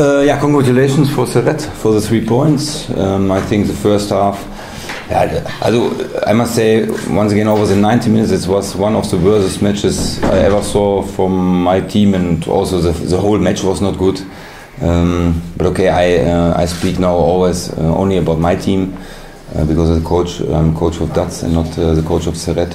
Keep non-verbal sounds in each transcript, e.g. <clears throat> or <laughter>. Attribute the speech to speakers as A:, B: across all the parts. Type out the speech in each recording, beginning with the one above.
A: Uh, yeah, congratulations for Sereď for the three points. Um, I think the first half, also, I must say, once again, over the 90 minutes, it was one of the worst matches I ever saw from my team, and also the, the whole match was not good. Um, but okay, I, uh, I speak now always uh, only about my team uh, because as coach, I'm coach of DAC and not uh, the coach of Sereď.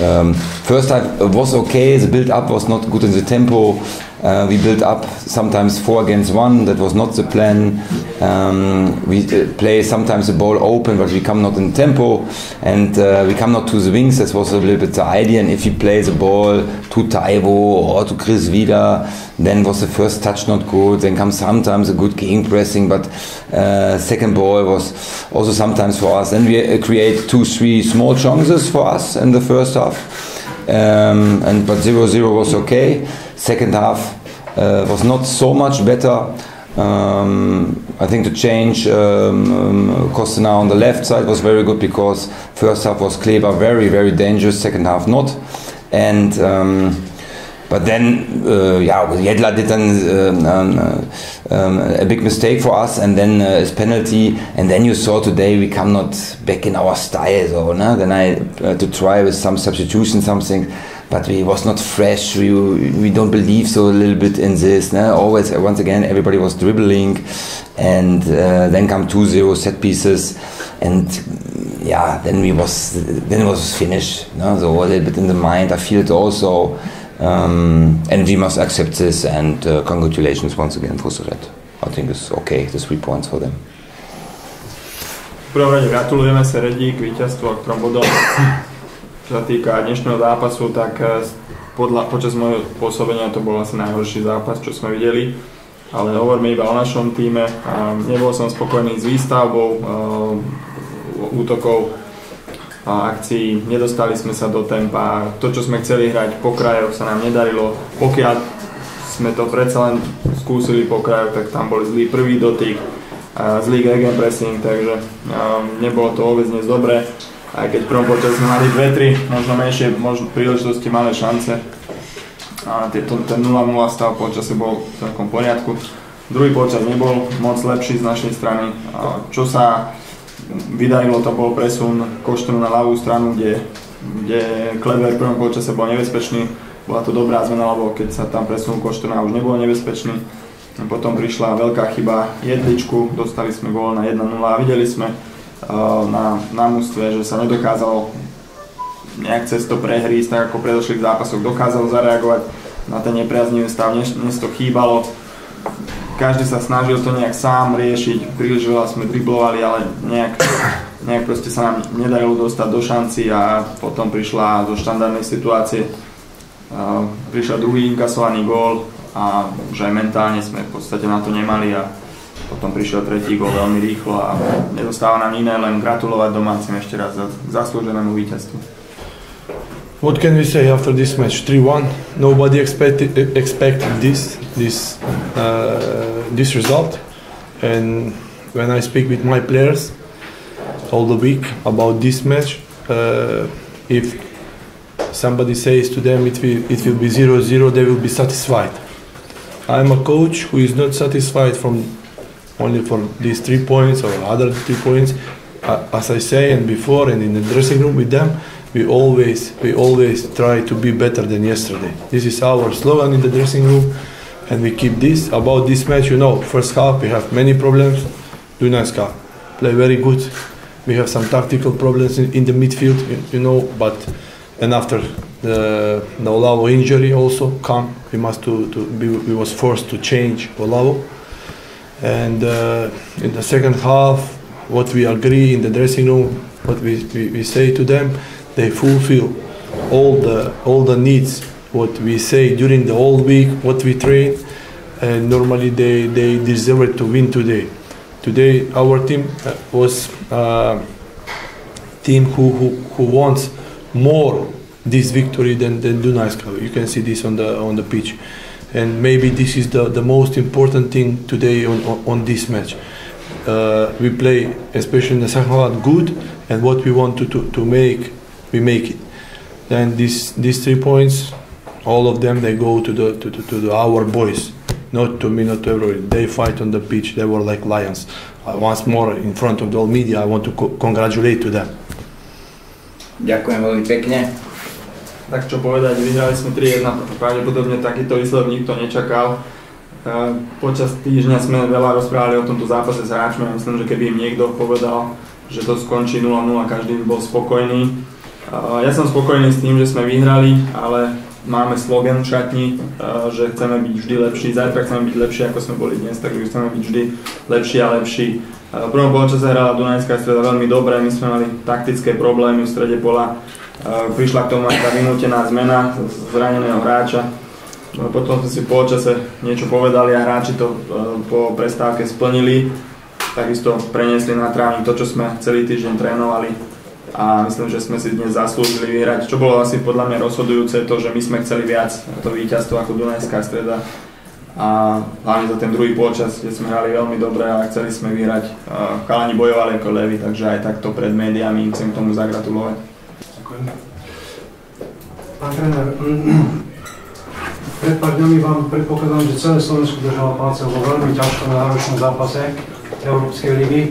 A: Um, first half was okay. The build up was not good in the tempo. Uh, we built up sometimes four against one. That was not the plan. Um, we uh, play sometimes the ball open, but we come not in tempo, and uh, we come not to the wings. That was a little bit the idea. And if we play the ball to Taiwo or to Chris Vida, then was the first touch not good. Then comes sometimes a good game pressing, but uh, second ball was also sometimes for us. Then we uh, create two, three small chances for us in the first half. Um, and but 0-0 was okay. Second half uh, was not so much better. Um, I think the change um, um, on the left side was very good because first half was Kleber very very dangerous, second half not, and. Um, but then, uh, yeah, Jedlička did then um, uh, um, a big mistake for us, and then uh, his penalty. And then you saw today we come not back in our style, so no? then I uh, to try with some substitution, something. But we was not fresh. We we don't believe so a little bit in this. No? Always, once again, everybody was dribbling, and uh, then come 2-0 set pieces, and yeah, then we was then it was finished. No? So a little bit in the mind. I feel it also. Um, and we must accept this and uh, congratulations once again for Suret. I think it's okay, the three points for them.
B: V prvom rade gratulujeme Seredi k víťazstvu a k trom bodom. Čo <coughs> sa týka dnešného zápasu, tak podľa, počas môjho pôsobenia to bol asi najhorší zápas, čo sme videli. Ale hovoríme iba o našom týme. Nebol som spokojný s výstavbou útokov akcií, nedostali sme sa do tempa, to čo sme chceli hrať po krajoch sa nám nedarilo, pokiaľ sme to predsa len skúsili po krajoch, tak tam bol zlý prvý dotyk, zlý pressing, takže nebolo to vôbec dnes dobré, aj keď v prvom počas sme mali dve, tri, možno menšie možno príležitosti, malé šance. A ten 0-0 stav počase bol v takom poriadku. Druhý počas nebol moc lepší z našej strany. Čo sa vydarilo to bol presun Koštru na ľavú stranu, kde, kde Kleber v prvom polčase bol nebezpečný. Bola to dobrá zmena, lebo keď sa tam presunul Koštrna už nebol nebezpečný. Potom prišla veľká chyba jedličku, dostali sme gól na 1-0 a videli sme uh, na, na mústve, že sa nedokázalo nejak cez to prehrísť, tak ako v predošlých zápasoch dokázalo zareagovať na ten nepriaznivý stav, dnes to chýbalo každý sa snažil to nejak sám riešiť, príliš veľa sme driblovali, ale nejak, nejak proste sa nám nedarilo dostať do šanci a potom prišla do štandardnej situácie, prišiel druhý inkasovaný gól a už aj mentálne sme v podstate na to nemali a potom prišiel tretí gól veľmi rýchlo a nedostáva nám iné, len gratulovať domácim ešte raz za zaslúženému víťazstvu.
C: What can we say after this match? 3-1. Nobody expected expected this this uh, this result. And when I speak with my players all the week about this match, uh, if somebody says to them it will it will be 0-0, they will be satisfied. I'm a coach who is not satisfied from only for these three points or other three points. Uh, as I say and before and in the dressing room with them we always we always try to be better than yesterday. This is our slogan in the dressing room, and we keep this. About this match, you know, first half we have many problems. Dunajska play very good. We have some tactical problems in, in the midfield, you, you, know, but and after the, the Olavo injury also come, we must to, to be, we was forced to change Olavo. And uh, in the second half, what we agree in the dressing room, what we, we, we say to them, they fulfill all the all the needs what we say during the whole week what we train and normally they they deserve to win today today our team uh, was a team who, who, who wants more this victory than, than Dunajska. You can see this on the on the pitch, and maybe this is the, the most important thing today on, on, on this match. Uh, we play, especially in the second half, good, and what we want to, to, to make we make it. Then these these three points, all of them, they go to the to, to, to the our boys. not to me, not to everybody. They fight on the pitch. They were like lions. Uh, once more, in front of the whole media, I want to co- congratulate to them.
D: Ďakujem veľmi pekne.
B: Tak čo povedať, vyhrali sme 3-1, pravdepodobne takýto výsledok nikto nečakal. E, Počas týždňa sme veľa rozprávali o tomto zápase s hráčmi a myslím, že keby im niekto povedal, že to skončí 0-0, každý by bol spokojný. Ja som spokojný s tým, že sme vyhrali, ale máme slogan v šatni, že chceme byť vždy lepší, zajtra chceme byť lepší ako sme boli dnes, takže chceme byť vždy lepší a lepší. V prvom polčase hrala Dunajská streda veľmi dobre, my sme mali taktické problémy v strede pola, prišla k tomu aj tá vynútená zmena zraneného hráča. No, Potom sme si po čase niečo povedali a hráči to e, po prestávke splnili. Takisto preniesli na trávnik to, čo sme celý týždeň trénovali a myslím, že sme si dnes zaslúžili vyhrať. Čo bolo asi podľa mňa rozhodujúce to, že my sme chceli viac to víťazstvo ako Dunajská streda a hlavne za ten druhý počas, kde sme hrali veľmi dobre a chceli sme vyhrať. Chalani bojovali ako levy, takže aj takto pred médiami im chcem tomu zagratulovať.
E: Ďakujem. Pán tréner, <clears throat> pred pár dňami vám predpokladám, že celé Slovensko držalo palce vo veľmi ťažkom náročnom zápase Európskej ligy.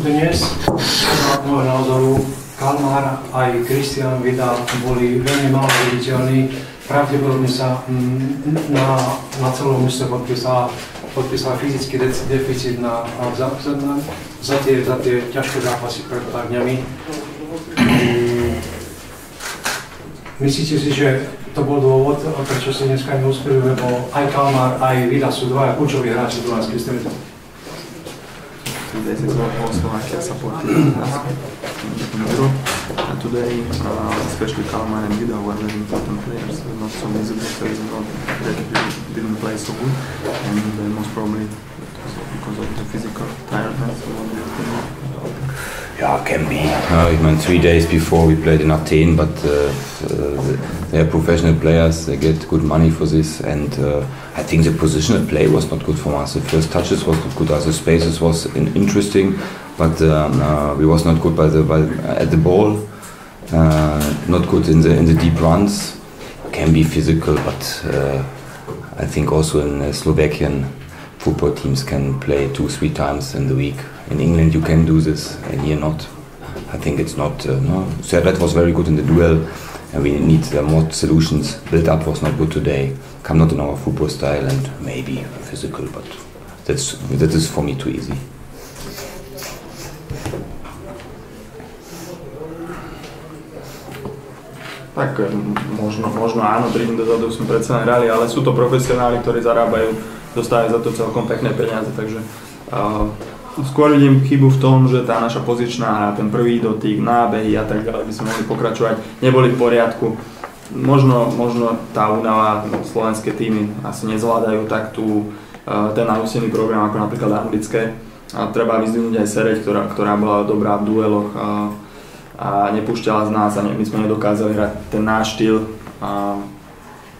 E: Dnes, podľa môjho názoru, Kalmar aj Kristian Vidal boli veľmi málo viditeľní. Pravdepodobne sa mm, na, na celom mužstve podpísal, podpísal fyzický deficit na, za, za, za, tie, za tie ťažké zápasy pred pár dňami. Mm, Myslíte si, že to bol dôvod, prečo si dneska neúspeli, lebo aj Kalmar, aj Vida sú dvaja kľúčoví hráči Dunajskej stredy.
B: This is what Slovakia supporting us Europe. And today, uh, especially Kalmár and Vida were very important players, not so visible, so it's not that they didn't play so good. And uh, most probably because of the physical tiredness.
A: Yeah, can be. Uh, I mean, three days before we played in Athens, but uh, uh, they are professional players. They get good money for this, and uh, I think the positional play was not good for us. The first touches was not good. The spaces was in, interesting, but um, uh, we was not good by the by, at the ball. Uh, not good in the in the deep runs. Can be physical, but uh, I think also in uh, Slovakian football teams can play two, three times in the week. In England, you can do this, and here not. I think it's not. Uh, no, Sereď was very good in the duel, and we need uh, more solutions. Build up was not good today. Come not in our football style, and maybe physical, but that's that is for me too easy.
B: Tak eh, možno, možno áno, prídem dozadu sme predsa hrali, ale sú to profesionáli, ktorí zarábajú, dostávajú za to celkom pekné peniaze, takže uh, skôr vidím chybu v tom, že tá naša pozičná hra, ten prvý dotyk, nábehy a tak ďalej by sme mohli pokračovať, neboli v poriadku. Možno, možno tá únava, slovenské týmy asi nezvládajú tak tú, uh, ten najúsilný program ako napríklad anglické. A treba vyzdvihnúť aj Sereď, ktorá, ktorá bola dobrá v dueloch. Uh, a nepúšťala z nás a my sme nedokázali hrať ten náš štýl. A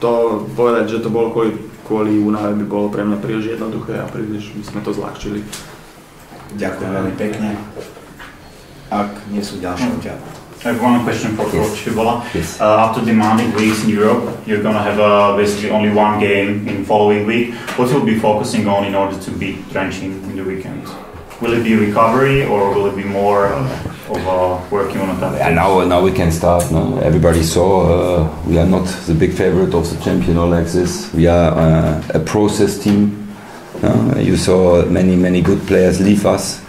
B: to povedať, že to bolo kvôli, kvôli únave by bolo pre mňa príliš jednoduché a príliš by sme to zľahčili.
D: Ďakujem veľmi pekne. Ak nie sú ďalšie otázky.
F: I have one question for
A: Yes.
F: Coach Hyballa.
A: Yes.
F: Uh, after demanding weeks in Europe, you're going to have uh, basically only one game in following week. What you'll be focusing on in order to beat Trenčín in the weekend? Will it be recovery or will it be more of uh, working on a
A: Yeah, now now we can start. No? Everybody saw uh, we are not the big favorite of the champion or like this. We are uh, a process team. Uh, you saw many many good players leave us,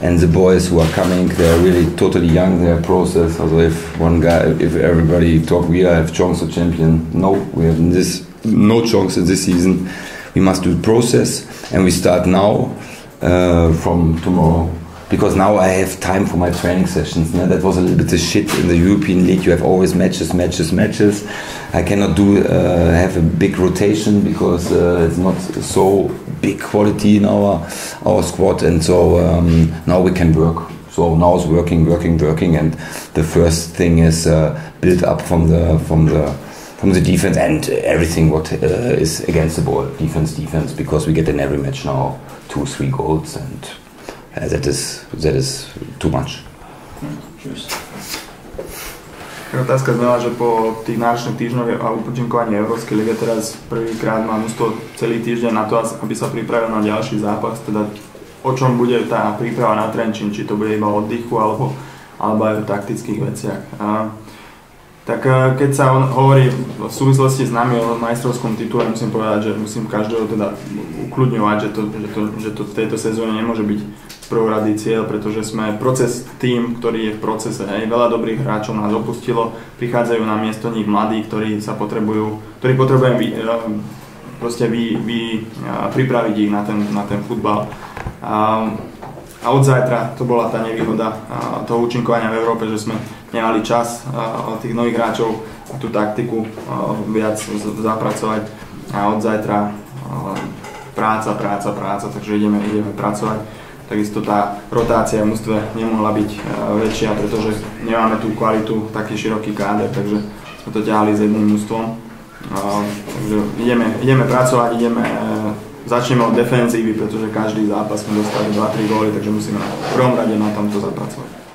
A: and the boys who are coming, they are really totally young. They are process. Also, if one guy, if everybody talk, we have chance of champion. No, we have this no chance in this season. We must do process, and we start now uh, from tomorrow because now I have time for my training sessions. That was a little bit of shit in the European League. You have always matches, matches, matches. I cannot do uh, have a big rotation because uh, it's not so big quality in our our squad, and so um, now we can work. So now it's working, working, working, and the first thing is uh, build up from the from the from the defense and everything what uh, is against the ball, defense, defense, because we get in every match now two, three goals, and uh, that is that is too much.
B: Otázka znela, že po tých náročných týždňoch a upočinkovaní Európskej lige teraz prvýkrát má mužstvo celý týždeň na to, aby sa pripravil na ďalší zápas, teda o čom bude tá príprava na Trenčín, či to bude iba oddychu alebo, alebo aj o taktických veciach. A, tak e, keď sa on hovorí v súvislosti s nami o majstrovskom titule, musím povedať, že musím každého teda ukludňovať, že to, že to, že to v tejto sezóne nemôže byť prvoradý cieľ, pretože sme proces tým, ktorý je v procese. Hej. Veľa dobrých hráčov nás opustilo, prichádzajú na miesto nich mladí, ktorí sa potrebujú, ktorí potrebujem vy, e, proste vy, vy, pripraviť ich na ten, na ten futbal. A od zajtra to bola tá nevýhoda toho účinkovania v Európe, že sme nemali čas tých nových hráčov tú taktiku viac zapracovať a od zajtra práca, práca, práca, takže ideme, ideme pracovať. Takisto tá rotácia v mústve nemohla byť väčšia, pretože nemáme tú kvalitu, taký široký káder, takže sme to ťahali s jedným mústvom. Takže ideme, ideme pracovať, ideme Začneme od defenzívy, pretože každý zápas sme dostali 2-3 góly, takže musíme v prvom rade na tomto zapracovať.